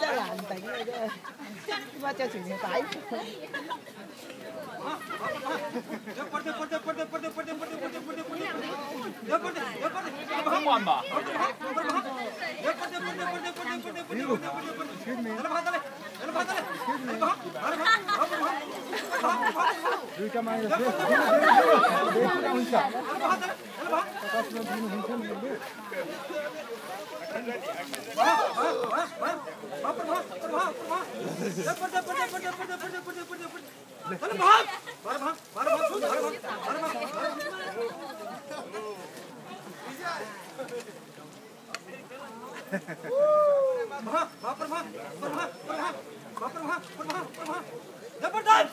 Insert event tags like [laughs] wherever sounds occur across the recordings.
真係難頂嘅啫，點解着條條帶？ज़बरदस्त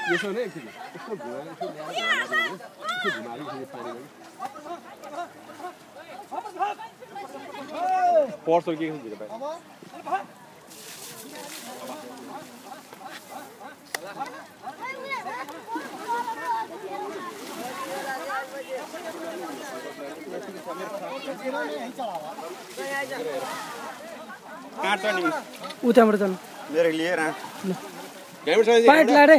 ये सुन एक्चुअली इसको गोया इसको इसको बीमारी है पानी में स्पोर्ट्स और की गिर पाए काट तो नहीं उठा मर्दन मेरे लिए ना ड्राइवर साहब पाइट लाड़े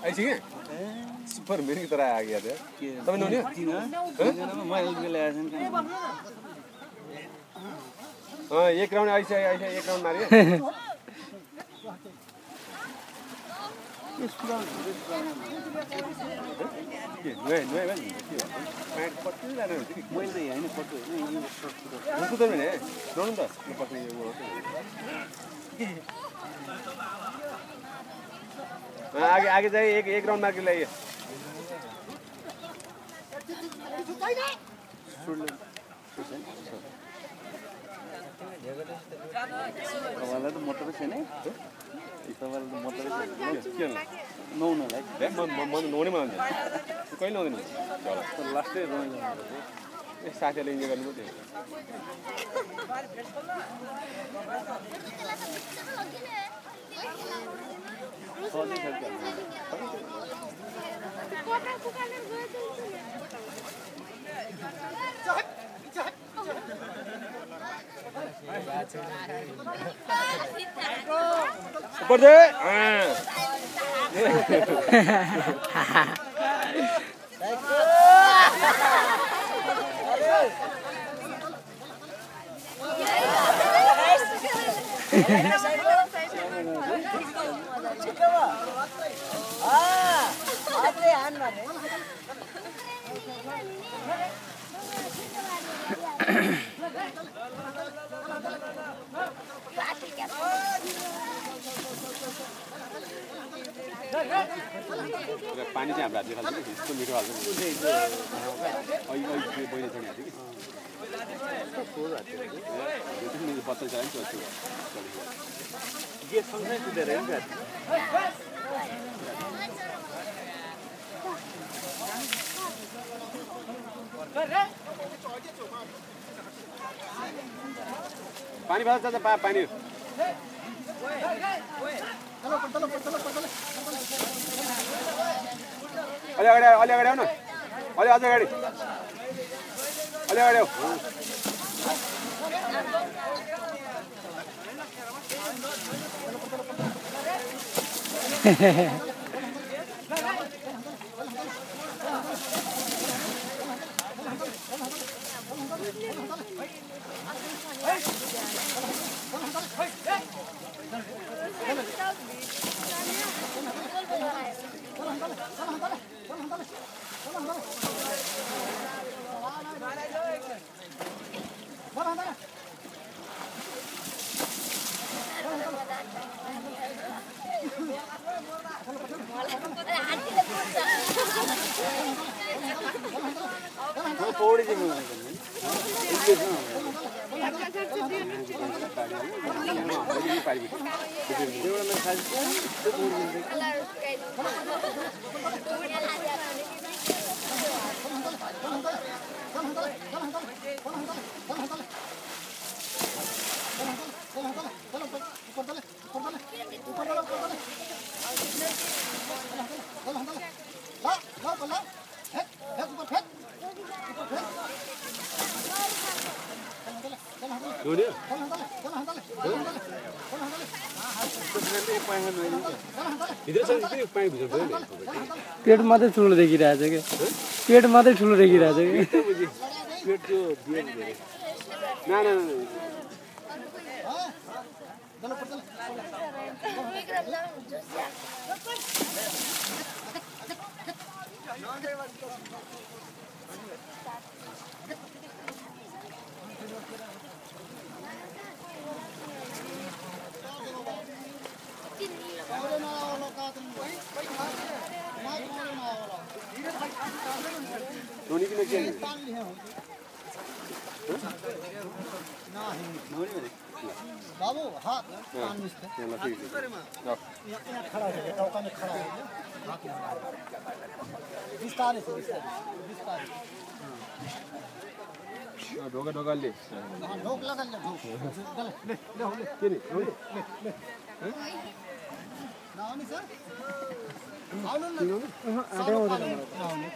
आइसक्यो सुपर मेरी तरह आ गया था तपाईँ नुहाउने हाँ एक राउंड आइसक्यो आइसक्यो एक राउंड माऱ्यो मैले होइन त यो पक्कै यो ऊ हाँ, आगे आगे जाइए एक एक राउंड मार के लाइए त मोटर छैन त के गर्नु? नुहाउनलाई नुहाउनै मन लास्टै ए साथीहरूले इन्जोय दे हाँ। [laughs] पानी चाहिँ हाम्रो हातले खाल्छ कि यस्तो मिठो हाल्छ नि। अहिले बहिनी कि नि चल्छु गेट सँगसँगै कुदेर पानी भएर जान्छ पा पानी। अलि अगाडि अलि अगाडि आऊ न। अलि अझ अगाडि। अलि अगाडि आऊ। [laughs] पौडी चाहिँ मलाई पेट मात्रै ठुलो देखिरहेछ कि? पेट मात्रै ठुलो देखिरहेछ कि [laughs] पेट त्यो बिहे धेरै ना ना ना धोनी किन के बाबू हाथ ल ठिक छ ल यहाँ खड़ा है टौका में खड़ा है हाथ यहाँ बिस्तारे से बिस्तारे ढोका ढोकाले हाँ ढोक लगा ले ढोक ले ले ले ले के नि हो नि? नानी सर आउनु न मलाई। आउनु